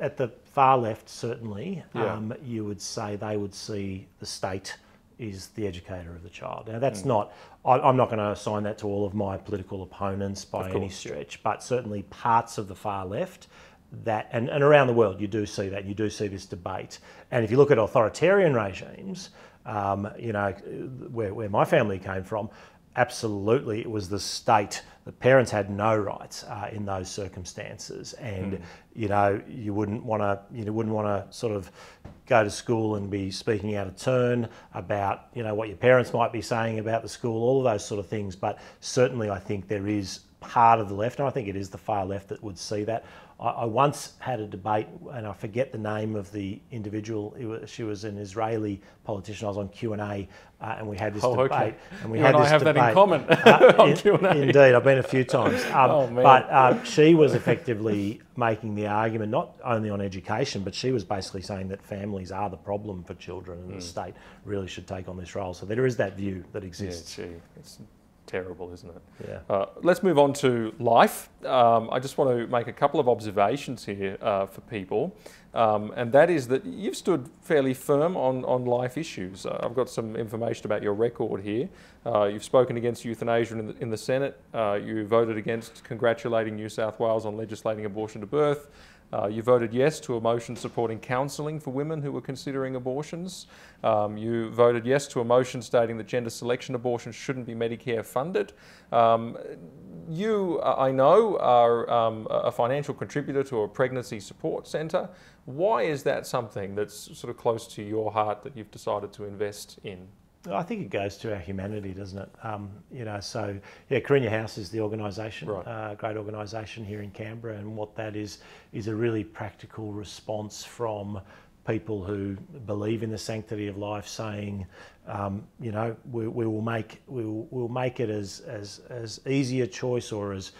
at the far left, certainly, Yeah. um, you would say they would see the state is the educator of the child. Now, that's not, I, I'm not going to assign that to all of my political opponents by any stretch, but certainly parts of the far left. That and, and around the world, you do see that. You do see this debate. And if you look at authoritarian regimes, um, you know, where, where my family came from, absolutely it was the state the parents had no rights uh, in those circumstances and you know you wouldn't want to you wouldn't want to sort of go to school and be speaking out of turn about you know what your parents might be saying about the school, all of those sort of things. But certainly, I think there is part of the left, and I think it is the far left that would see that. I, I once had a debate, and I forget the name of the individual. Was, she was an Israeli politician. I was on Q and A, uh, and we had this oh, debate. Okay. And we you had and this I have debate. that in common Uh, on Q&A. Indeed, I've been a few times. Um, Oh. But um, she was effectively making the argument not only on education, but she was basically saying that families are the problem for children, Hmm. and the state really should take on this role. So there is that view that Yeah, exists. gee, it's terrible, isn't it? Yeah. Uh, let's move on to life. Um, I just want to make a couple of observations here uh, for people, um, and that is that you've stood fairly firm on, on life issues. Uh, I've got some information about your record here. Uh, you've spoken against euthanasia in the, in the Senate. Uh, you voted against congratulating New South Wales on legislating abortion to birth. Uh, you voted yes to a motion supporting counselling for women who were considering abortions. Um, you voted yes to a motion stating that gender selection abortions shouldn't be Medicare funded. Um, you, uh, I know, are um, a financial contributor to a pregnancy support centre. Why is that something that's sort of close to your heart that you've decided to invest in? I think it goes to our humanity, doesn't it? Um, you know, so yeah, Karinya House is the organisation, Right. uh, great organisation here in Canberra, and what that is is a really practical response from people who believe in the sanctity of life, saying, um, you know, we, we will make we will we'll make it as as as easy a choice or as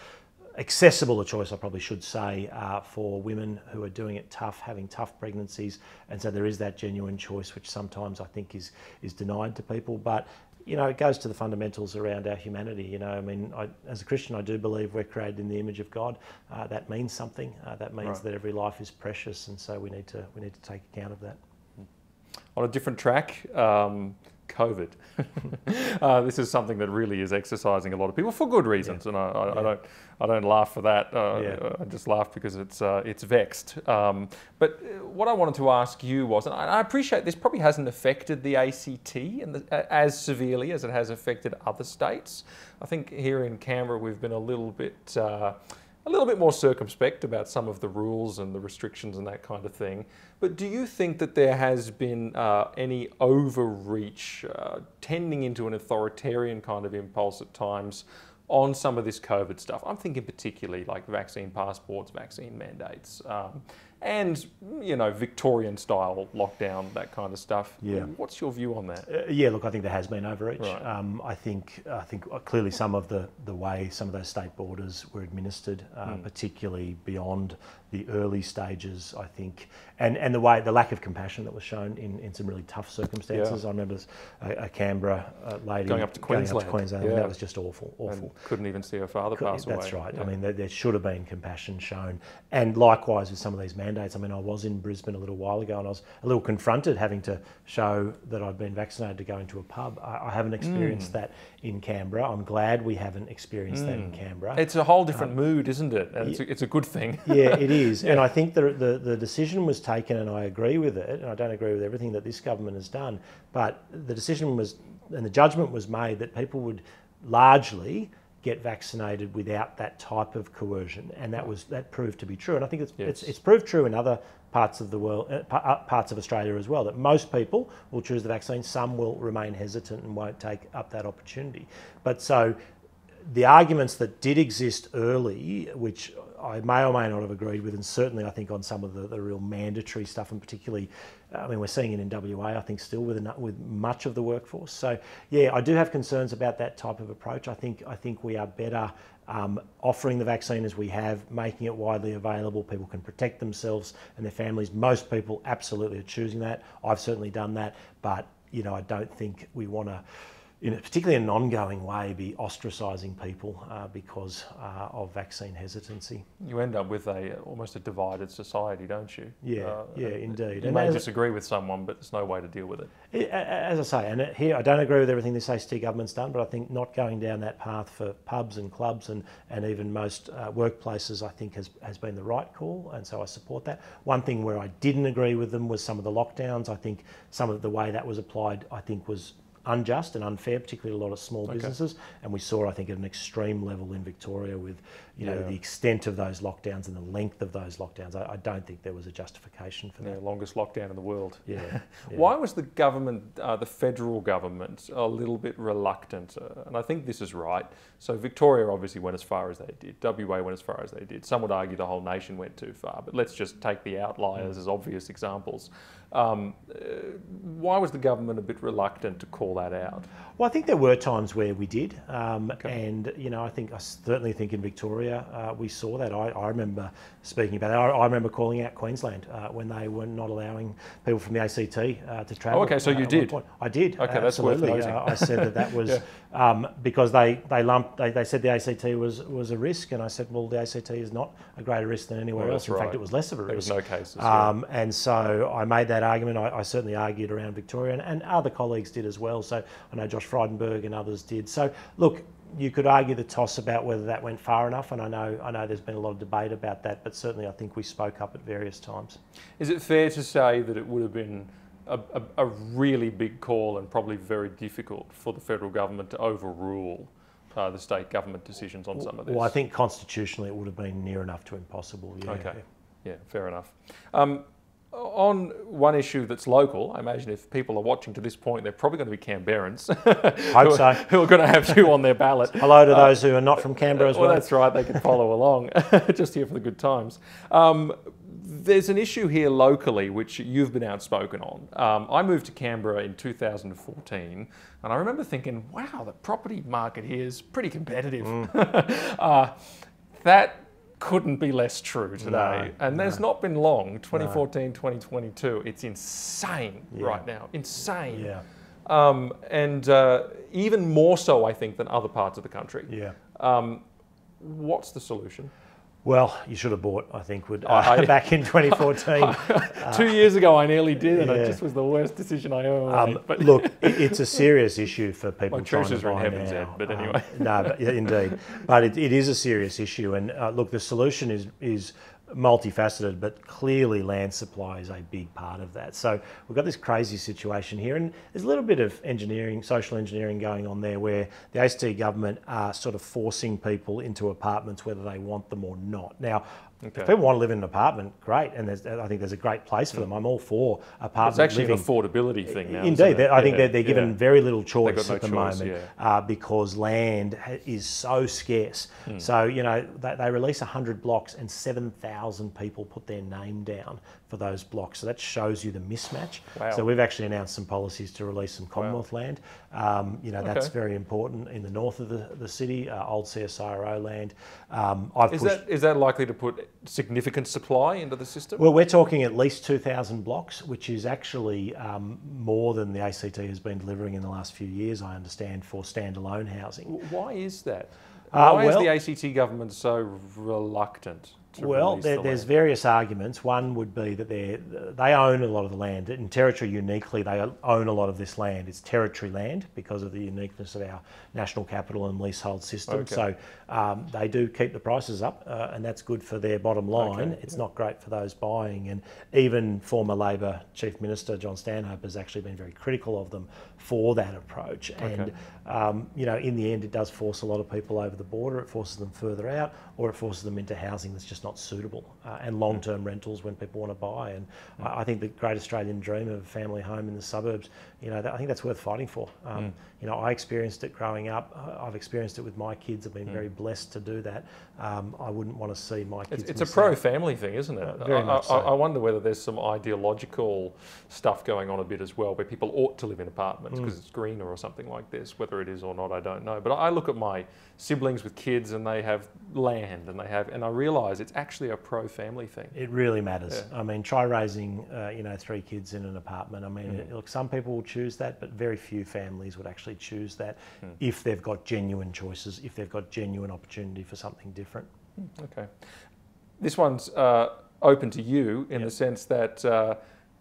accessible a choice, I probably should say, uh, for women who are doing it tough, having tough pregnancies, and so there is that genuine choice, which sometimes I think is is denied to people. But you know, it goes to the fundamentals around our humanity. You know, I mean, I, as a Christian, I do believe we're created in the image of God. Uh, that means something. Uh, that means Right. that every life is precious, and so we need to we need to take account of that. On a different track, um, COVID. uh, this is something that really is exercising a lot of people for good reasons, and I, I, I don't, I don't laugh for that. Uh, Yeah. I just laugh because it's, uh, it's vexed. Um, but uh, what I wanted to ask you was, and I, appreciate this probably hasn't affected the ACT the, as severely as it has affected other states. I think here in Canberra we've been a little bit. A little bit more circumspect about some of the rules and the restrictions and that kind of thing. But do you think that there has been uh, any overreach, uh, tending into an authoritarian kind of impulse at times on some of this COVID stuff? I'm thinking particularly like vaccine passports, vaccine mandates, um, and you know Victorian style lockdown, that kind of stuff. Yeah. What's your view on that? Uh, yeah, look, I think there has been overreach. Right. Um, I think I think clearly some of the, the way some of those state borders were administered, uh, Hmm. particularly beyond the early stages, I think, and, and the way the lack of compassion that was shown in, in some really tough circumstances. I remember a, a Canberra uh, lady Going up to Queensland. up to Queensland and Yeah. that was just awful, awful. And couldn't even see her father Could- pass away. That's right. Yeah. I mean, there, there should have been compassion shown. And likewise with some of these mandates. I mean, I was in Brisbane a little while ago and I was a little confronted having to show that I'd been vaccinated to go into a pub. I, I haven't Mm. experienced that in Canberra. I'm glad we haven't experienced that in Mm. Canberra. It's a whole different mood, isn't it? And it's, a, it's a good thing. yeah, it is. And I think the, the, the decision was taken, and I agree with it, and I don't agree with everything that this government has done, but the decision was, and the judgment was made that people would largely get vaccinated without that type of coercion, and that was that proved to be true. And I think it's, it's, Yes. it's proved true in other parts of the world, uh, uh, parts of Australia as well, that most people will choose the vaccine, some will remain hesitant and won't take up that opportunity. But so the arguments that did exist early, which I may or may not have agreed with, and certainly I think on some of the, the real mandatory stuff, and particularly, I mean, we're seeing it in WA, I think, still with with much of the workforce. So, yeah, I do have concerns about that type of approach. I think I think we are better um, offering the vaccine as we have, making it widely available. People can protect themselves and their families. Most people absolutely are choosing that. I've certainly done that, but you know, I don't think we want to in a, particularly in an ongoing way, be ostracising people uh, because uh, of vaccine hesitancy. You end up with a almost a divided society, don't you? Yeah, Uh, yeah, indeed. You And may disagree with someone, but there's no way to deal with it. I- a- As I say, and it- here I don't agree with everything this ACT government's done, but I think not going down that path for pubs and clubs and, and even most uh, workplaces, I think has, has been the right call, and so I support that. One thing where I didn't agree with them was some of the lockdowns. I think some of the way that was applied, I think, was unjust and unfair, particularly a lot of small businesses. And we saw, I think, at an extreme level in Victoria with, you know, Yeah. the extent of those lockdowns and the length of those lockdowns. I, I don't think there was a justification for Yeah, that. longest lockdown in the world. Yeah. yeah. Why was the government, uh, the federal government, a little bit reluctant? Uh, and I think this is right. So Victoria obviously went as far as they did. WA went as far as they did. Some would argue the whole nation went too far. But let's just take the outliers Mm. as obvious examples. Um, uh, why was the government a bit reluctant to call that out? Well, I think there were times where we did, um, Okay. and you know, I think I certainly think in Victoria uh, we saw that. I, I remember speaking about it. I, I remember calling out Queensland uh, when they were not allowing people from the ACT uh, to travel. Oh, okay, so uh, you at did. I did. Okay, that's worth absolutely. noting. Uh, I said that that was um, because they they lumped. They, they said the ACT was was a risk, and I said, well, the ACT is not a greater risk than anywhere Well, else. In right. fact, it was less of a risk. There was no cases. yeah. Um, and so I made that argument. I, I certainly argued around Victoria, and, and other colleagues did as well. So I know Josh Frydenberg and others did. So look, you could argue the toss about whether that went far enough, and I know I know there's been a lot of debate about that. But certainly, I think we spoke up at various times. Is it fair to say that it would have been a, a, a really big call and probably very difficult for the federal government to overrule uh, the state government decisions on some of this? Well, I think constitutionally it would have been near enough to impossible. Yeah. Okay. Yeah, fair enough. Um, on one issue that's local, I imagine if people are watching to this point, they're probably going to be Canberrans. Hope who, so. Who are going to have you on their ballot. Hello to those who are not from Canberra as well, well. that's right. They can follow along, just here for the good times. Um, there's an issue here locally which you've been outspoken on. Um, I moved to Canberra in 2014, and I remember thinking, "Wow, the property market here is pretty competitive." uh, that couldn't be less true today. No, and there's not been long, 2014, 2022. It's insane Yeah. right now. Insane. Yeah. Um, and uh, even more so, I think, than other parts of the country. Yeah. Um, what's the solution? Well, you should have bought. I think would uh, I- back in 2014. Two years ago, I nearly did, and yeah. it just was the worst decision I ever Um, made. But look, it's a serious issue for people My trying to choices are in now. end, but Um, anyway. no, but, yeah, indeed, but it, it is a serious issue, and uh, look, the solution is is multifaceted, but clearly land supply is a big part of that. So we've got this crazy situation here, and there's a little bit of engineering, social engineering going on there, where the ACT government are sort of forcing people into apartments whether they want them or not. Now. Okay. If people want to live in an apartment, great, and there's, I think there's a great place for them. I'm all for apartment it's actually living. an affordability thing now. Indeed, I think Yeah, they're, they're given yeah. very little choice no at the choice, moment yeah. uh, because land is so scarce. Hmm. So, you know, they, they release 100 blocks and 7,000 people put their name down for those blocks. So that shows you the mismatch. Wow. So we've actually announced some policies to release some Commonwealth land. Um, you know, that's Okay. very important in the north of the, the city, uh, old CSIRO land. Um, I've Is pushed that is that likely to put significant supply into the system? well, we're talking at least 2,000 blocks, which is actually um, more than the ACT has been delivering in the last few years, I understand, for standalone housing. Why is that? Uh, Why well- is the ACT government so reluctant Well, there, the there's land? various arguments. One would be that they they own a lot of the land. In territory uniquely, they own a lot of this land. It's territory land because of the uniqueness of our national capital and leasehold system. Okay. So um, they do keep the prices up, uh, and that's good for their bottom line. Okay, It's not great for those buying. And even former Labor Chief Minister John Stanhope has actually been very critical of them for that approach. And Okay. um, you know, in the end, it does force a lot of people over the border. It forces them further out, or it forces them into housing that's just not suitable uh, and long-term rentals when people want to buy. And I, I think the great Australian dream of a family home in the suburbs, you know, that, I think that's worth fighting for. Um, You know, I experienced it growing up. I- I've experienced it with my kids. I've been very blessed to do that. Um, I wouldn't want to see my kids. It's, it's a pro-family thing, isn't it? Uh, very I, much so. I wonder whether there's some ideological stuff going on a bit as well, where people ought to live in apartments Mm. because it's greener or something like this. Whether it is or not, I don't know. But I look at my siblings with kids, and they have land, and they have, and I realise it's actually a pro-family thing. It really matters. I mean, try raising, uh, you know, three kids in an apartment. I mean, look, some people will choose that, but very few families would actually choose that if they've got genuine choices, if they've got genuine opportunity for something different. Okay. This one's uh, open to you in Yep. the sense that uh,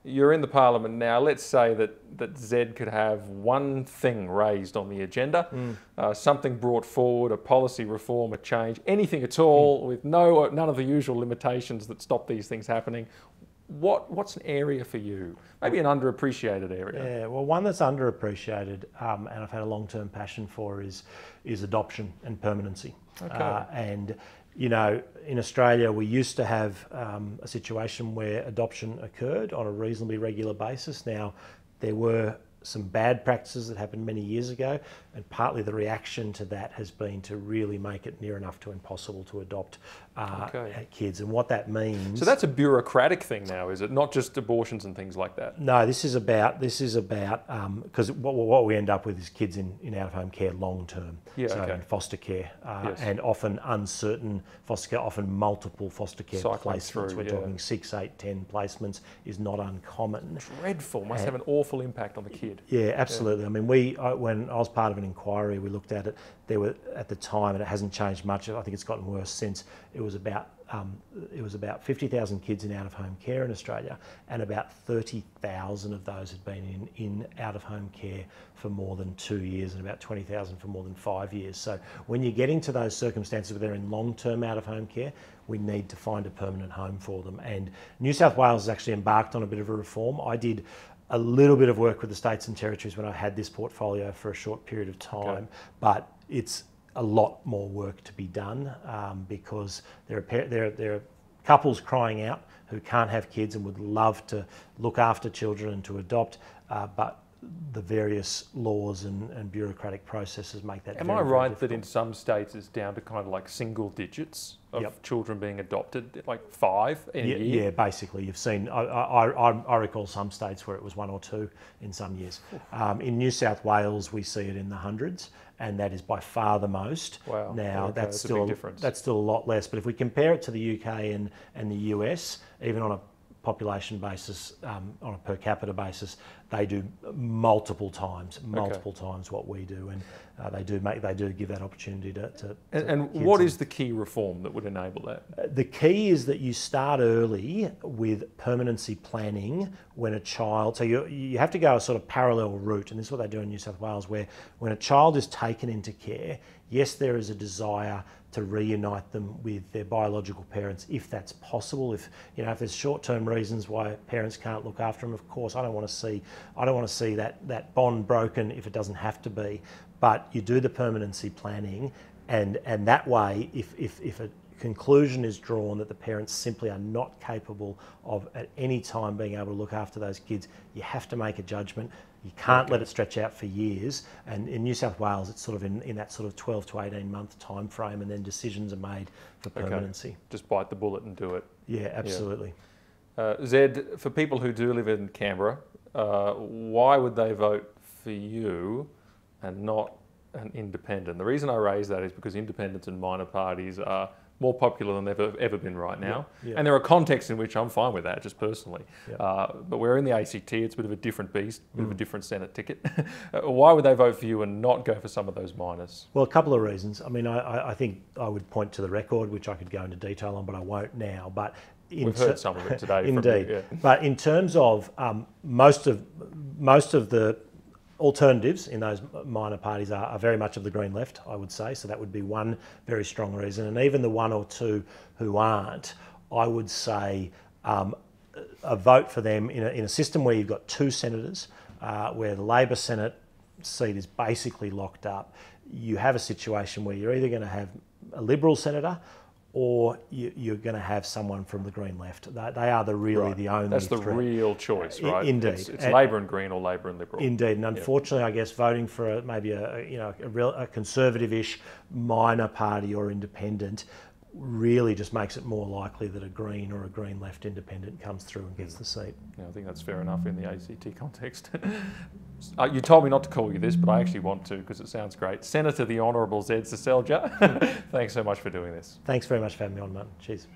you're in the parliament now. Let's say that, that Zed could have one thing raised on the agenda, uh, something brought forward, a policy reform, a change, anything at all, with no none of the usual limitations that stop these things happening. What what's an area for you? Maybe an underappreciated area. Yeah, well, one that's underappreciated um, and I've had a long-term passion for is is adoption and permanency. Okay. Uh, and you know, in Australia, we used to have um, a situation where adoption occurred on a reasonably regular basis. Now, there were some bad practices that happened many years ago, and partly the reaction to that has been to really make it near enough to impossible to adopt uh, Okay. kids. And what that means. So that's a bureaucratic thing now, is it? Not just abortions and things like that. No, this is about this is about because what, what we end up with is kids in, in out of home care long term, Yeah, so okay. in foster care, uh, Yes. and often uncertain foster care, often multiple foster care Cycling placements. through, We're yeah. talking six, eight, ten placements is not uncommon. Dreadful. Must have an awful impact on the kid. Yeah, absolutely. I mean, we I, when I was part of an inquiry, we looked at it. There were at the time, and it hasn't changed much. I think it's gotten worse since. It was about um, it was about fifty thousand kids in out of home care in Australia, and about thirty thousand of those had been in in out of home care for more than two years, and about twenty thousand for more than five years. So when you're getting to those circumstances where they're in long term out of home care, we need to find a permanent home for them. And New South Wales has actually embarked on a bit of a reform. I did a little bit of work with the states and territories when I had this portfolio for a short period of time, but it's a lot more work to be done um, because there are, there, there are couples crying out who can't have kids and would love to look after children and to adopt, uh, but the various laws and, and bureaucratic processes make that Am I right that in some states it's down to kind of like single digits of Yep. children being adopted, like five in yeah, a year? yeah, basically, you've seen. I, I, I, I recall some states where it was one or two in some years. Um, in New South Wales, we see it in the hundreds, and that is by far the most. Wow, Now okay, that's that's a still difference. that's still a lot less. But if we compare it to the UK and and the US, even on a population basis, um, on a per capita basis, they do multiple times, multiple times what we do, and uh, they do make they do give that opportunity to. to And, and what and- is the key reform that would enable that? the key is that you start early with permanency planning when a child, so you, you have to go a sort of parallel route, and this is what they do in New South Wales, where when a child is taken into care, yes, there is a desire to reunite them with their biological parents if that's possible. If you know if there's short-term reasons why parents can't look after them, of course, I don't want to see I don't want to see that that bond broken if it doesn't have to be. But you do the permanency planning, and and that way, if if if a conclusion is drawn that the parents simply are not capable of at any time being able to look after those kids, you have to make a judgment. You can't let it stretch out for years. And in New South Wales, it's sort of in, in that sort of 12 to 18 month time frame, and then decisions are made for Okay. permanency. Just bite the bullet and do it. Yeah, absolutely. Uh, Zed, for people who do live in Canberra, uh, why would they vote for you and not an independent? The reason I raise that is because independents and minor parties are more popular than they've ever been right now. Yeah, yeah. And there are contexts in which I'm fine with that, just personally. Yeah. Uh, but we're in the ACT, it's a bit of a different beast, a bit Mm. of a different Senate ticket. Uh, why would they vote for you and not go for some of those minors? Well, a couple of reasons. I mean, I, I- I think I would point to the record, which I could go into detail on, but I won't now. But We've heard some of it today. from Indeed. yeah. But in terms of um, most of most of the alternatives in those minor parties are, are very much of the green left, I would say. So that would be one very strong reason. And even the one or two who aren't, I would say um, a vote for them in a, in a system where you've got two senators, uh, where the Labor Senate seat is basically locked up. You have a situation where you're either going to have a Liberal senator or you, you're going to have someone from the Green Left. They, they are the really Right. the only That's the threat. real choice, I- right? indeed. It's, it's And- Labor and Green or Labor and Liberal. Indeed, and unfortunately, I guess voting for a, maybe a, a, you know a, real, a conservative-ish minor party or independent really just makes it more likely that a Green or a Green left independent comes through and gets hmm. the seat. Yeah, I think that's fair enough in the ACT context. uh, you told me not to call you this, but I actually want to because it sounds great. Senator the Honourable Zed Seselja, thanks so much for doing this. Thanks very much for having me on, Martyn. Cheers.